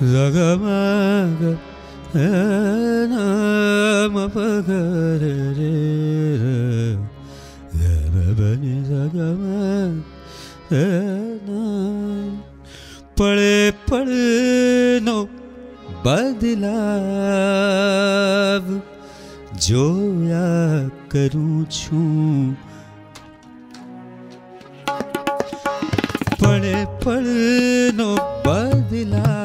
Zagamag પળે પળનો બદલાવ જોયા કરું છું પળે પળનો બદલાવ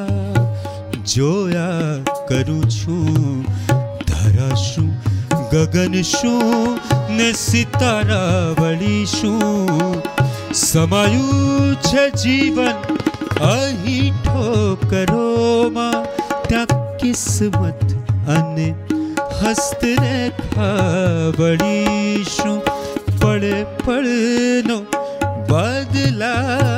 જોયા કરું છું ધરા શું ગગન શું ને સિતારા વળી શું સમાયું છે જીવન અહીં ઠોકરોમાં ત્યાં કિસ્મત અને હસ્તરેખા વળી શું પડે પડનો બદલા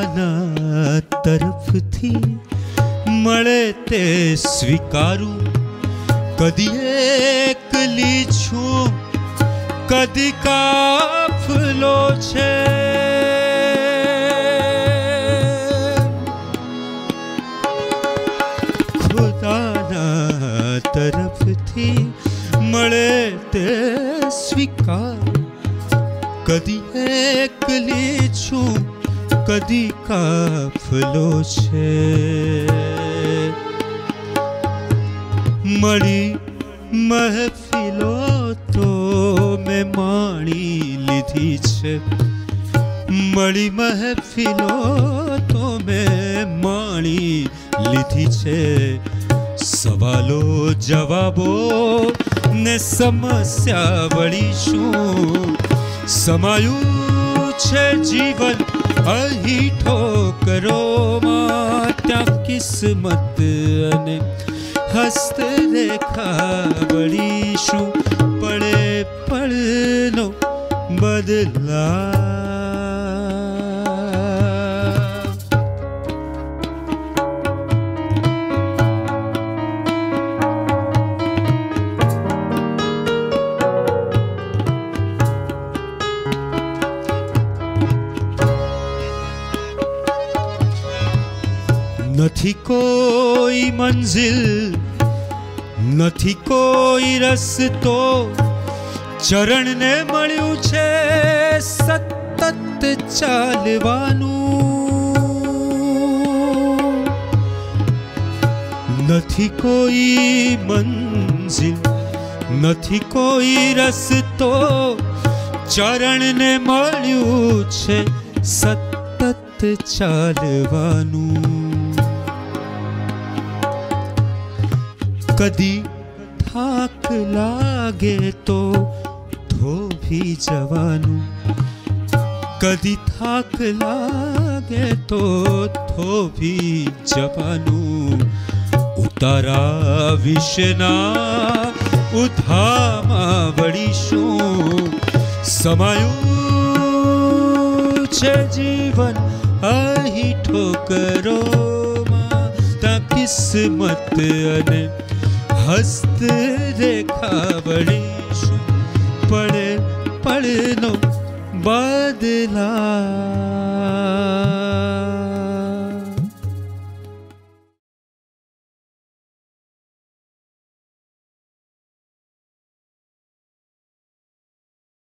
ખુદાના તરફથી મળે તે સ્વીકારું કદી એકલી છું કદી કાફલો છે ખુદાના તરફથી મળે તે સ્વીકાર કદી એકલી છું કદી કાફલો છે મળી મહેફિલો તો મેં માણી લીધી છે મળી મહેફિલો તો મેં માણી લીધી છે સવાલો જવાબો ને સમસ્યા વળી શું સમાયું છે જીવન અહીં ઠોકરોમાં ત્યાં કિસ્મત અને હસ્તરેખા નથી કોઈ મંઝિલ નથી કોઈ રસ્તો ચરણને મળ્યું છે સતત ચાલવાનું નથી કોઈ મંઝિલ નથી કોઈ રસ્તો ચરણને મળ્યું છે સતત ચાલવાનું કદી થાક લાગે તો થોભી જવાનું કદી થાક લાગે તો થોભી જવાનું ઉતારા વિશના ઉધામાં વળીશું સમાયું છે જીવન અહીં ઠોકરોમાં ત્યાં કિસ્મત અને हस्त रेखा वणिशु पडे पडे न